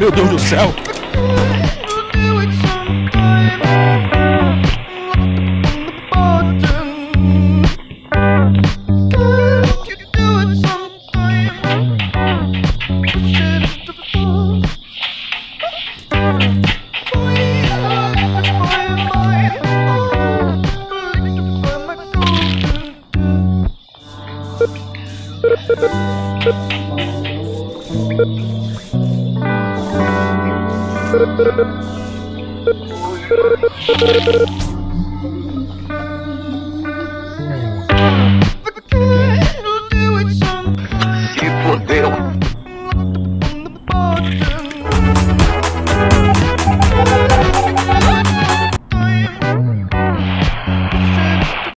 Meu Deus do céu! poder